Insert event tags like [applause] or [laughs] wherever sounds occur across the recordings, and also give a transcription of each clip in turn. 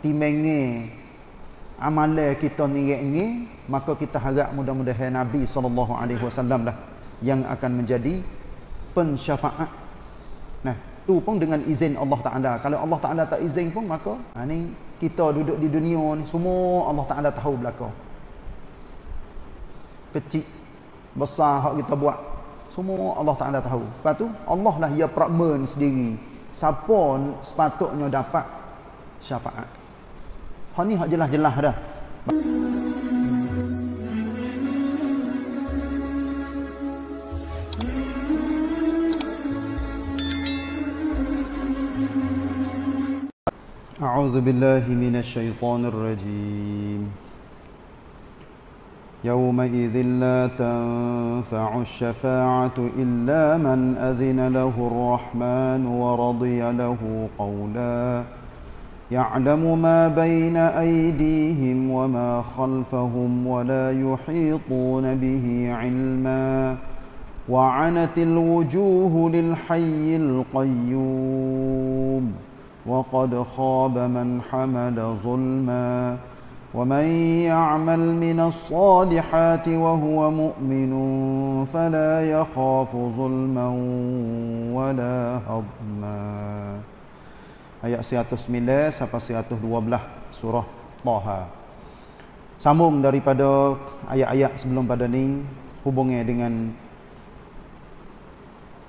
timenge amalan kita ni maka kita harap mudah-mudahan Nabi sallallahu alaihi wasallam lah yang akan menjadi pensyafaat. Nah, tu pun dengan izin Allah Taala. Kalau Allah Taala tak izin pun maka ha, ni kita duduk di dunia ni semua Allah Taala tahu belaka. Kecil besar hak kita buat semua Allah Taala tahu. Lepas tu Allah lah ia prakmen sendiri siapa sepatutnya dapat syafaat. Hak ni hak jelas-jelas dah. أعوذ بالله من الشيطان الرجيم يومئذ لا تنفع الشفاعة إلا من أذن له الرحمن ورضي له قولا يعلم ما بين أيديهم وما خلفهم ولا يحيطون به علما. وعنت الوجوه للحي القيوم وقد خاب من حمل ظلما. ومن يعمل من الصالحات وهو مؤمن فلا يخاف ظلما ولا هضما. Ayat 109 sampai 112 surah Taha. Sambung daripada ayat-ayat sebelum pada ni hubungnya dengan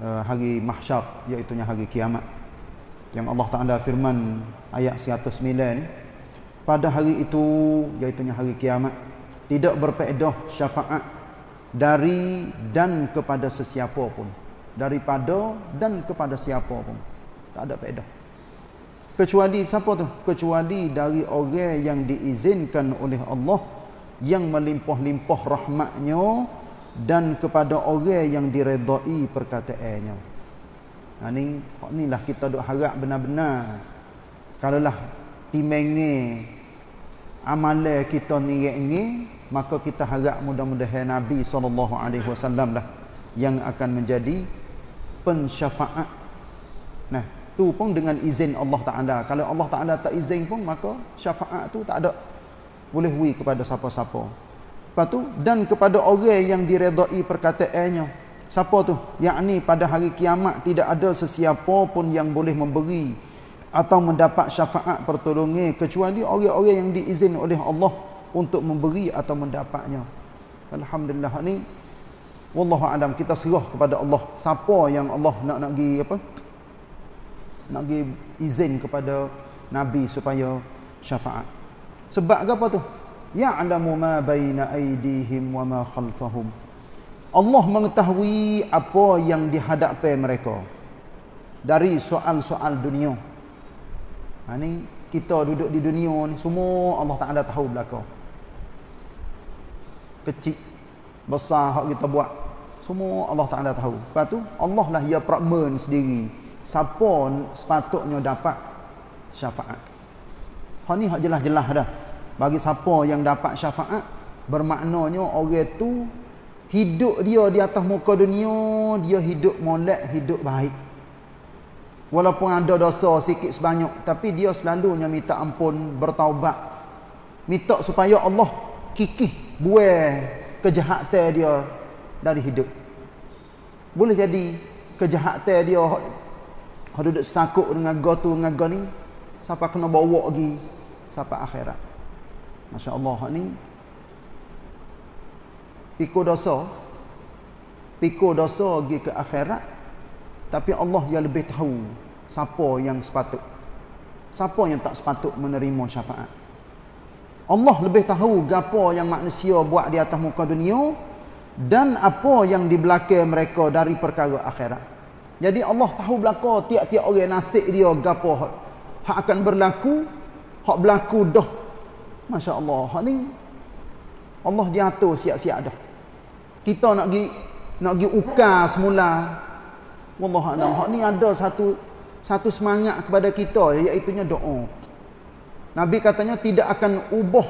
uh, hari mahsyar iaitu hari kiamat. Yang Allah Taala firman ayat 109 ni pada hari itu iaitu hari kiamat tidak berpeedah syafaat dari dan kepada sesiapa pun. Daripada dan kepada siapa pun. Tak ada peedah kecuali siapa tu? Kecuali dari orang yang diizinkan oleh Allah yang melimpah-limpah rahmatnya dan kepada orang yang diredai perkataannya. Ha ni inilah kita duk harap benar-benar. Kalaulah timenge amalan kita ni ni maka kita harap mudah-mudahan Nabi sallallahu alaihi wasallam lah yang akan menjadi pensyafaat. Nah, tu pun dengan izin Allah Taala. Kalau Allah Taala tak izin pun maka syafaat tu tak ada boleh wi kepada siapa-siapa. Lepas tu dan kepada orang yang diredai perkataannya. Siapa tu? Yakni pada hari kiamat tidak ada sesiapa pun yang boleh memberi atau mendapat syafaat pertolongan kecuali orang-orang yang diizin oleh Allah untuk memberi atau mendapatnya. Alhamdulillah ni wallahu alam kita serah kepada Allah. Siapa yang Allah nak nak gi apa? Nak gi izin kepada nabi supaya syafaat. Sebab apa tu? Ya'lamu ma baina aydihim wa ma khalfahum. Allah mengetahui apa yang dihadapi mereka dari soal-soal dunia. Ha ni kita duduk di dunia ni semua Allah Taala tahu belaka. Kecil besar hak kita buat semua Allah Taala tahu. Lepas tu Allah lah ia prakmen sendiri siapa sepatutnya dapat syafaat. Hak ni hak jelas-jelas dah. Bagi siapa yang dapat syafaat bermaknanya orang tu hidup dia di atas muka dunia dia hidup molek, hidup baik. Walaupun ada dosa sikit sebanyak tapi dia selalunya minta ampun, bertaubat. Minta supaya Allah kikih buai kejahatan dia dari hidup. Boleh jadi kejahatan dia hak duduk sakuk dengan gotu dengan go ni sampai kena bawa lagi sampai akhirat. Masya-Allah ni pikul dosa pikul dosa pergi ke akhirat tapi Allah yang lebih tahu siapa yang sepatut. Siapa yang tak sepatut menerima syafaat. Allah lebih tahu apa yang manusia buat di atas muka dunia dan apa yang di belakang mereka dari perkara akhirat. Jadi Allah tahu belaka tiap-tiap orang nasib dia gapo hak akan berlaku, hak berlaku dah. Masya-Allah. Hak ni Allah diatur siap-siap dah. Kita nak pergi nak pergi ukar semula Wallahu a'lam. Hak ni ada satu satu semangat kepada kita iaitu doa. Nabi katanya tidak akan ubah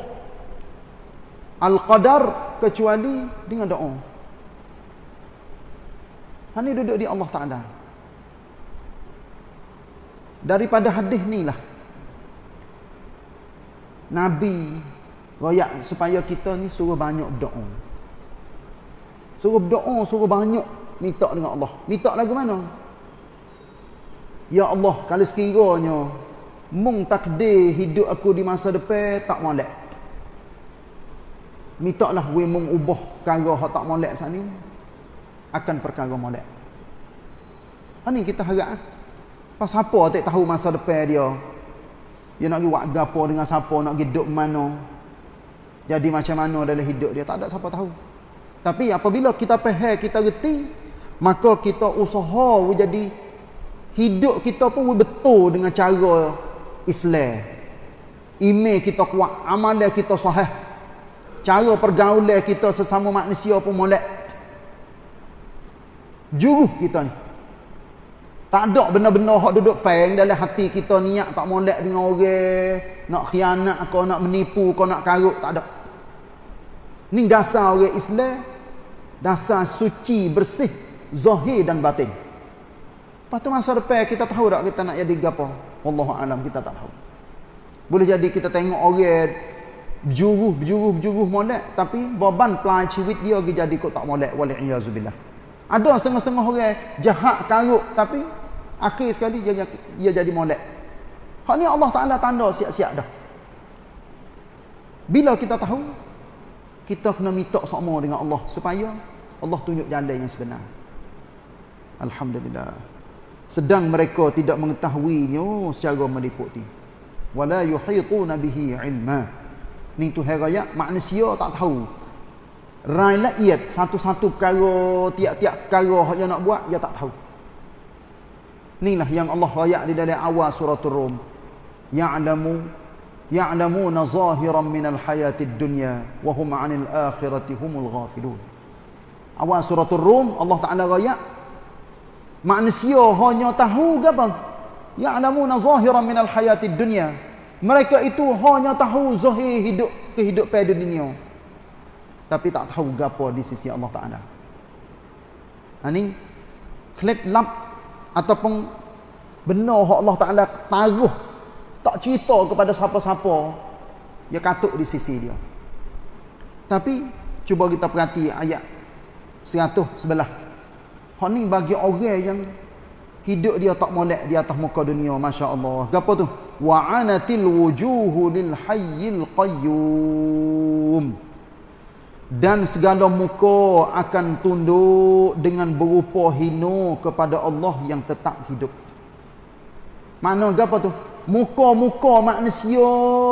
al-qadar kecuali dengan doa. Hak ni duduk di Allah Taala. Daripada hadis ni lah Nabi royak supaya kita ni suruh banyak berdoa. Suruh berdoa, suruh banyak minta dengan Allah. Minta lagu mana? Ya Allah, kalau sekiranya mung takdir hidup aku di masa depan tak molek. Minta lah we mung ubah perkara hak tak molek sat ni akan perkara molek. Ha ni kita harap. Eh? Pas apa tak tahu masa depan dia. Dia nak pergi buat gapo dengan siapa, nak pergi duduk mana. Jadi macam mana dalam hidup dia, tak ada siapa tahu. Tapi apabila kita faham, kita reti, maka kita usaha jadi hidup kita pun betul dengan cara Islam. Email kita kuat, amalan kita sahih. Cara pergaulan kita sesama manusia pun molek. Juruh kita ni. Tak ada benda-benda hak duduk fang dalam hati kita niat tak molek dengan orang, nak khianat kau nak menipu kau nak karut, tak ada. Ni dasar orang Islam, dasar suci, bersih, zahir dan batin. Lepas tu masa depan kita tahu tak kita nak jadi apa? Wallahu alam kita tak tahu. Boleh jadi kita tengok orang berjuruh, berjuruh, berjuruh molek tapi beban pelan ciwit dia jadi kok tak molek wal iazubillah. Ada setengah-setengah orang jahat karuk tapi akhir sekali dia, dia jadi molek. Hak ni Allah Taala tanda siap-siap dah. Bila kita tahu kita kena minta sama dengan Allah supaya Allah tunjuk jalan yang sebenar. Alhamdulillah. Sedang mereka tidak mengetahuinya secara meliputi. Wala yuhituna bihi ilma. Ni tu heraya manusia tak tahu rakyat satu-satu perkara tiap-tiap perkara yang nak buat dia tak tahu. Inilah yang Allah rayak di dalam awal suratul rum. Ya'lamu ya'lamuna zahiran minal hayatid dunya wa hum 'anil akhirati humul ghafilun. Awal suratul rum Allah Taala rayak manusia hanya tahu apa? Ya'lamuna zahiran minal hayatid dunya. Mereka itu hanya tahu zahir hidup kehidupan dunia tapi tak tahu gapo di sisi Allah Taala. Ini ha, klik lap ataupun benar Allah Taala taruh tak cerita kepada siapa-siapa dia katuk di sisi dia. Tapi cuba kita perhati ayat 100 sebelah. Hak ni bagi orang yang hidup dia tak molek di atas muka dunia masya-Allah. Gapo tu? Wa'anatil wujuhu lil hayyil qayyum dan segala muka akan tunduk dengan berupa hino kepada Allah yang tetap hidup. Mana apa tu? Muka-muka manusia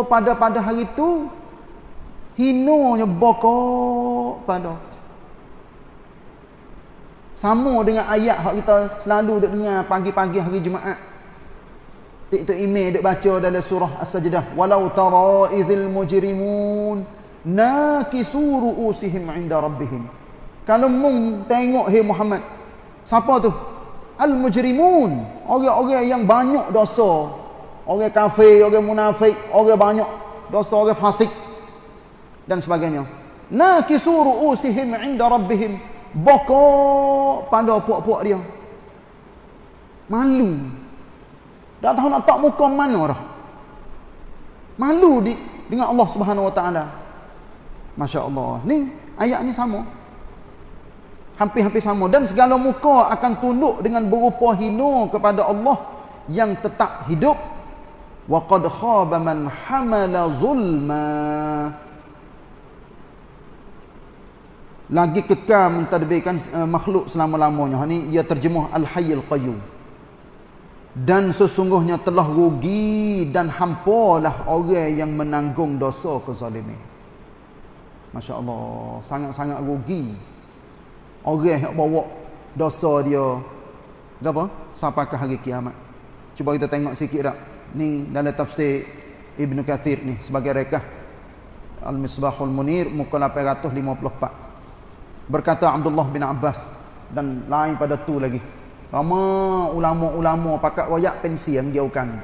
pada pada hari itu hinonya bokok pada. Sama dengan ayat yang kita selalu duk dengar pagi-pagi hari Jumaat. Itu email duk baca dalam surah As-Sajdah. Walau tara idzil mujrimun nakisu ru'usihim 'inda rabbihim. Kalau mung tengok hey Muhammad siapa tu? Al mujrimun orang-orang yang banyak dosa. Orang kafir orang munafik orang banyak dosa orang fasik dan sebagainya. Nakisu ru'usihim 'inda rabbihim. Bokok pada puak-puak dia. Malu. Tak tahu nak tak muka mana dah malu di, dengan Allah Subhanahu wa taala Masya Allah. Ni ayat ni sama. Hampir-hampir sama. Dan segala muka akan tunduk dengan berupa hino kepada Allah yang tetap hidup. Wa qad khaba man hamala zulma. Lagi kekal mentadbirkan uh, makhluk selama-lamanya. Ini dia terjemuh Al-Hayyul Qayyum. Dan sesungguhnya telah rugi dan hampalah orang yang menanggung dosa kezaliman. Masya Allah Sangat-sangat rugi. Orang yang bawa Dosa dia Apa? Sampai ke hari kiamat. Cuba kita tengok sikit tak Ni dalam tafsir Ibn Kathir ni Sebagai rekah. Al-Misbahul Munir Muka 854 Berkata Abdullah bin Abbas Dan lain pada tu lagi. Lama ulama-ulama Pakat wayak pensi yang jauhkan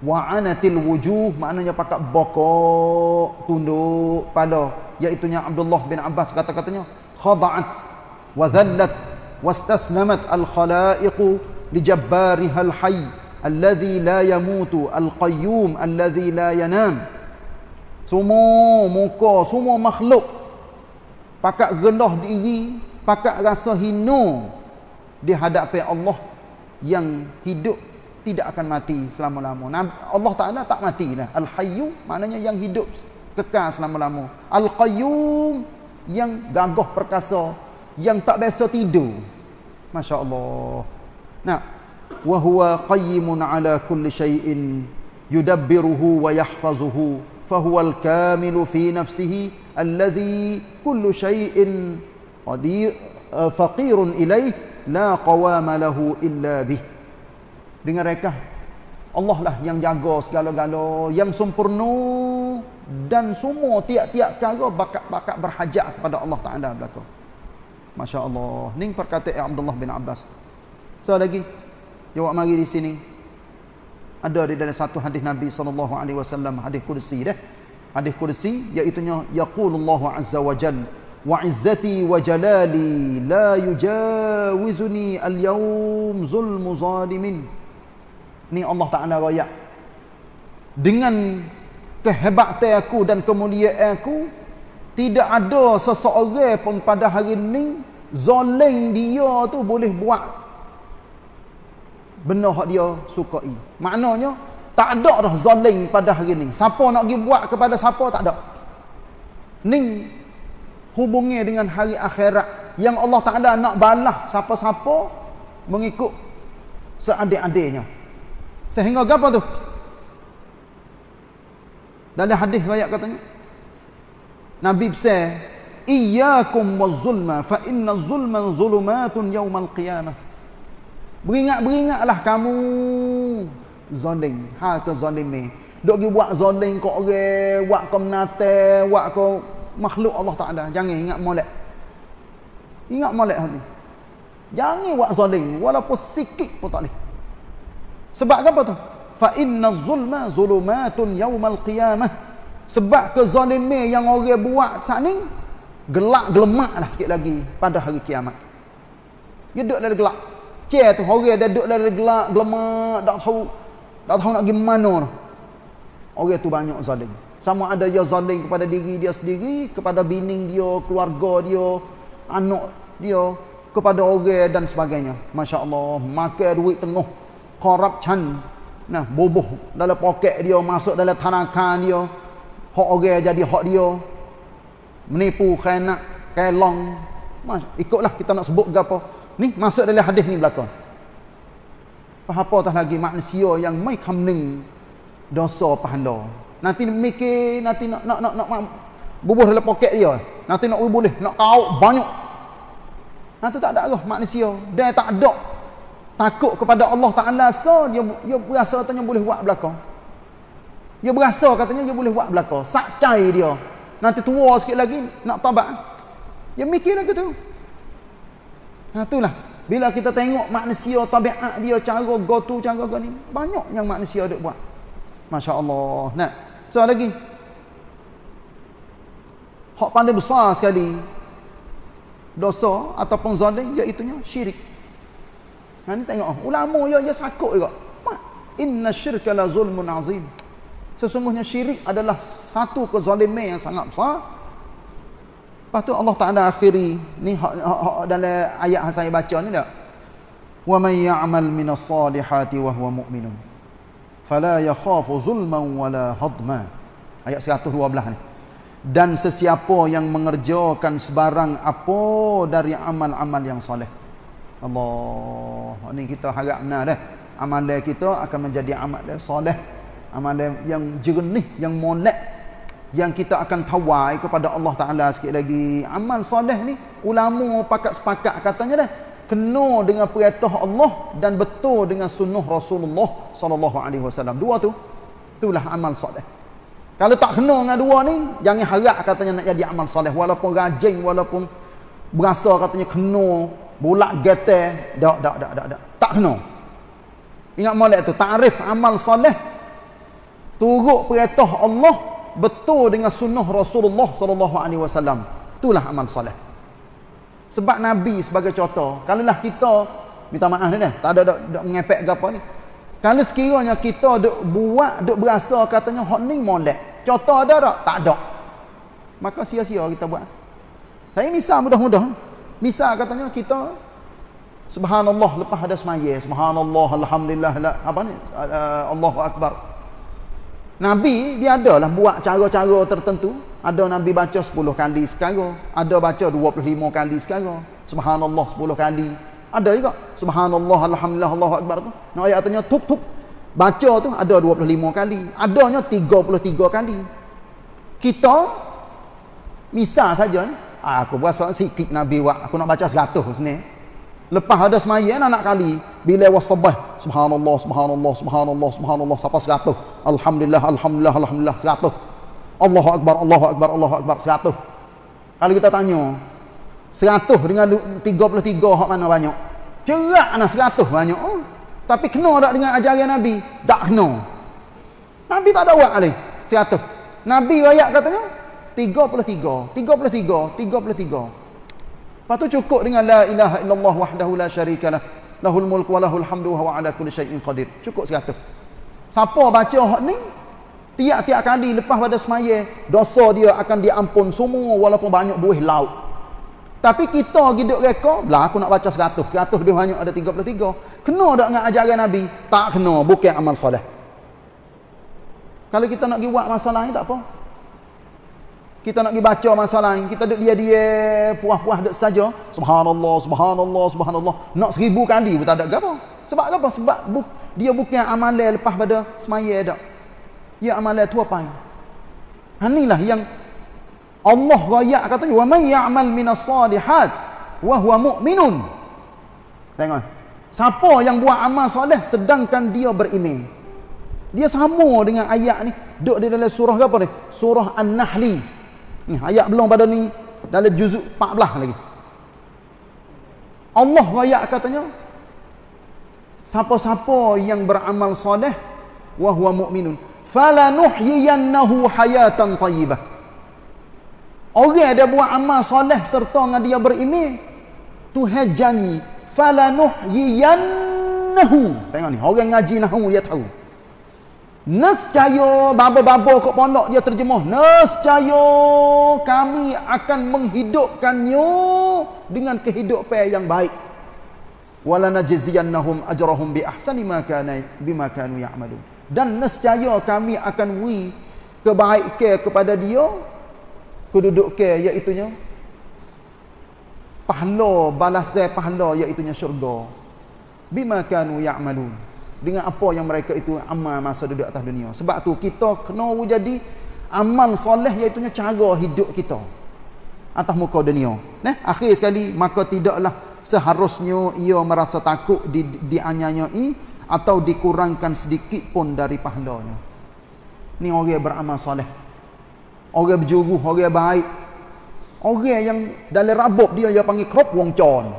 Wa'anatil wujuh Maknanya pakat bokok Tunduk pada iaitu Abdullah bin Abbas kata-katanya khada'at wa dhallat wastaslamat al-khalaiq li jabbariha al-hayy alladhi la yamutu al-qayyum alladhi la yanam Semua muka, semua makhluk pakat rendah diri, pakat rasa hina di hadapan Allah yang hidup tidak akan mati selama-lama. Allah Taala tak mati dah. Al-Hayyu maknanya yang hidup kekal selama-lama. Al-Qayyum yang gagah perkasa, yang tak biasa tidur. Masya-Allah. Nah, wa huwa qayyimun ala kulli shay'in yudabbiruhu wa yahfazuhu fa huwa al-kamil fi nafsihi alladhi kullu shay'in eh, faqirun ilayh la qawama lahu illa bih. Dengan rekah. Allah lah yang jaga segala-gala, yang sempurna dan semua tiap-tiap kara bakat-bakat berhajat kepada Allah Taala belaka. Masya-Allah. Ning perkataan Abdullah bin Abbas. So lagi. Jawab mari di sini ada di dalam satu hadis Nabi sallallahu alaihi wasallam hadis kursi dah hadis kursi iaitu yaqulullahu azza wa jalla wa izzati wa jalali la yujawizuni al-yawm zulmu zalimin ni Allah Taala raya dengan kehebatan aku dan kemuliaan aku tidak ada seseorang pun pada hari ini zalim dia tu boleh buat benda hak dia sukai. Maknanya tak ada dah zalim pada hari ni. Siapa nak pergi buat kepada siapa tak ada. Ning hubungi dengan hari akhirat yang Allah Taala nak balas siapa-siapa mengikut seadik-adiknya. Sehingga apa tu? Dalam hadis riwayat katanya Nabi pesan, "Iyyakum waz-zulma fa inna az-zulma zulumatun yawmal qiyamah." Beringat-beringatlah kamu zalim. Ha ke zalim ni. Dok pergi buat zalim kau orang, buat kau menate, buat kau makhluk Allah Taala. Jangan ingat molek. Ingat molek ni. Jangan buat zalim walaupun sikit pun tak boleh. Sebab apa tu? Fa inna zulma zulumatun yaumal qiyamah. Sebab kezaliman yang orang buat saat ni gelak gelemak dah sikit lagi pada hari kiamat. Dia duduk dalam gelak. Chair tu orang dah duduk dalam gelak, gelemak, tak tahu tak tahu nak pergi mana. Orang tu banyak zalim. Sama ada dia zalim kepada diri dia sendiri, kepada bini dia, keluarga dia, anak dia, kepada orang dan sebagainya. Masya-Allah, makan duit tengah corruption. Nah, boboh dalam poket dia, masuk dalam tanakan dia. Hak orang jadi hak dia. Menipu, khianat, kelong. Mas, ikutlah kita nak sebut apa. Ni masuk dalam hadis ni belakang. Apa tah lagi manusia yang mai kamning dosa pahala. Nanti mikir nanti nak nak nak, nak, bubuh dalam poket dia. Nanti nak boleh nak kau banyak. Nanti tak ada lah manusia. Dia tak ada takut kepada Allah Taala so dia dia berasa katanya boleh buat belakang. Dia berasa katanya dia boleh buat belakang. Sakcai dia. Nanti tua sikit lagi nak tabat. Dia mikir lagi tu. Ha itulah. Bila kita tengok manusia tabiat dia cara go tu cara go ni, banyak yang manusia ada buat. Masya-Allah. Nah, so lagi. Hak pandai besar sekali dosa ataupun zalim iaitu syirik. Ha ni tengok ulama ya ya sakut juga. Inna syirka la zulmun azim. Sesungguhnya syirik adalah satu kezaliman yang sangat besar Lepas tu Allah Taala akhiri ni dalam ayat yang saya baca ni tak. Wa may ya'mal minas salihati wa huwa mu'minun fala yakhafu zulman wala hadma. Ayat 112 ni. Dan sesiapa yang mengerjakan sebarang apa dari amal-amal yang soleh. Allah, ni kita harap benar dah. Amalan kita akan menjadi amal yang soleh. Amalan yang jernih, yang molek yang kita akan tawai kepada Allah Taala sikit lagi. Amal soleh ni ulama pakat sepakat katanya dah kena dengan perintah Allah dan betul dengan sunnah Rasulullah sallallahu alaihi wasallam. Dua tu itulah amal soleh. Kalau tak kena dengan dua ni jangan harap katanya nak jadi amal soleh. Walaupun rajin walaupun berasa katanya kena bulak gete dak dak dak dak dak. Tak kena. Ingat molek tu takrif amal soleh. Turut perintah Allah betul dengan sunnah Rasulullah sallallahu alaihi wasallam. Itulah amal soleh. Sebab Nabi sebagai contoh, kalaulah kita minta maaf ni dah, tak ada dak dak mengepek ke apa ni. Kalau sekiranya kita duk buat, duk berasa katanya hak ni molek, contoh ada tak? Tak ada. Maka sia-sia kita buat. Saya misal mudah-mudah misal katanya kita subhanallah lepas ada semaya subhanallah alhamdulillah apa ni? Allahu akbar. Nabi dia ada lah buat cara-cara tertentu. Ada Nabi baca 10 kali sekarang ada baca 25 kali sekarang subhanallah 10 kali. Ada juga subhanallah alhamdulillah Allahu akbar tu. Nak ayat katanya tuk tuk. Baca tu ada 25 kali adanya 33 kali. Kita misal saja ah, aku soal sikit Nabi buat aku nak baca 100 sini lepas ada semaya nak kali bila wasabah subhanallah subhanallah subhanallah subhanallah sampai 100 alhamdulillah alhamdulillah alhamdulillah 100 Allahu akbar Allahu akbar Allahu akbar 100 kalau kita tanya 100 dengan 33 hak mana banyak cerak nak 100 banyak oh. Tapi kena tak dengan ajaran Nabi? Tak kena. Nabi tak ada buat alih. 100. Nabi rakyat katanya 33, 33, 33. Lepas tu cukup dengan la ilaha illallah wahdahu la syarikalah. Lahul mulku wa lahul hamdu wa ala kulli syai'in qadir. Cukup 100. Siapa baca hak ni? Tiap-tiap kali lepas pada semaya, dosa dia akan diampun semua walaupun banyak buih laut. Tapi kita hidup reka, lah aku nak baca 100. 100 lebih banyak ada 33. Kena tak dengan ajaran Nabi? Tak kena, bukan amal soleh. Kalau kita nak buat masalah ni tak apa. Kita nak pergi baca masalah ni, kita duduk dia-dia puas-puas duduk saja. Subhanallah, subhanallah, subhanallah. Nak seribu kali pun tak ada apa. Sebab apa? Sebab bu dia bukan amalan lepas pada semaya dak. Ya amalan tu apa? Inilah yang Allah raya katanya wa may ya'mal minas salihat wa huwa mu'minun. Tengok. Siapa yang buat amal soleh sedangkan dia beriman. Dia sama dengan ayat ni. Duk di dalam surah apa ni? Surah An-Nahli. Ni ayat belum pada ni dalam juzuk 14 lagi. Allah raya katanya siapa-siapa yang beramal soleh wa huwa mu'minun falanuhyiyannahu hayatan tayyibah Orang ada buat amal soleh serta dengan dia berimej. Tuhan janji falanuhyiyannahu. Tengok ni, orang ngaji nahu dia tahu. Nescaya baba-baba kat pondok dia terjemah. Nescaya kami akan menghidupkannya dengan kehidupan yang baik. Wala najziyannahum ajrahum bi ahsani ma kana bima kanu ya'malun. Dan nescaya kami akan wi kebaikan kepada dia keduduk ke iaitu nya pahala balasan pahala iaitu nya syurga bima kanu ya'malun dengan apa yang mereka itu amal masa duduk atas dunia sebab tu kita kena jadi amal soleh iaitu cara hidup kita atas muka dunia nah akhir sekali maka tidaklah seharusnya ia merasa takut di dianyanyai atau dikurangkan sedikit pun dari pahalanya ni orang beramal soleh Orang berjuru, orang baik. Orang yang dalam rabuk dia dia panggil krop wong con.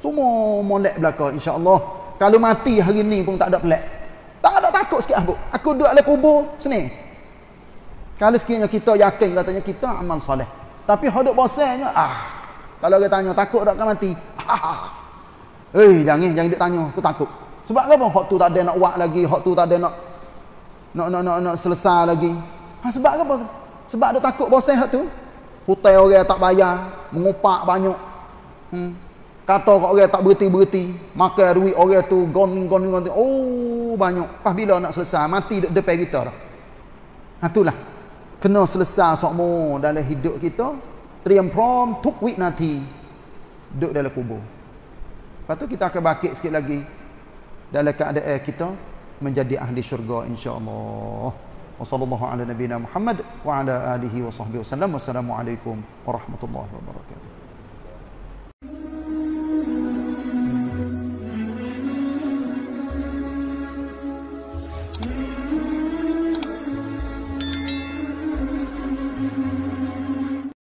Semua molek belaka insya-Allah. Kalau mati hari ni pun tak ada pelak. Tak ada takut sikit aku. Aku duduk dalam kubur sini. Kalau sekiranya kita yakin katanya kita amal soleh. Tapi hodok bosannya ah. Kalau dia tanya takut tak akan mati? [laughs] Eh jangan jangan dia tanya aku takut. Sebab apa? Hak tu tak ada nak buat lagi, hak tu tak ada nak nak nak nak, nak selesai lagi. Ha, sebab apa? Sebab dia takut bosan hak tu. Hutang orang tak bayar, mengupak banyak. Hmm kata kat orang tak berhenti-berhenti. Makan duit orang tu goning goning goning. Oh banyak. Pas bila nak selesai mati de depan kita dah. Ha itulah. Kena selesai sokmo dalam hidup kita. Triumph from tuk wit nanti. Duduk dalam kubur. Lepas tu kita akan bakit sikit lagi. Dalam keadaan kita menjadi ahli syurga insyaallah. Wasallallahu ala nabiyina muhammad wa ala alihi wasahbihi wasallam wasalamualaikum warahmatullahi wabarakatuh.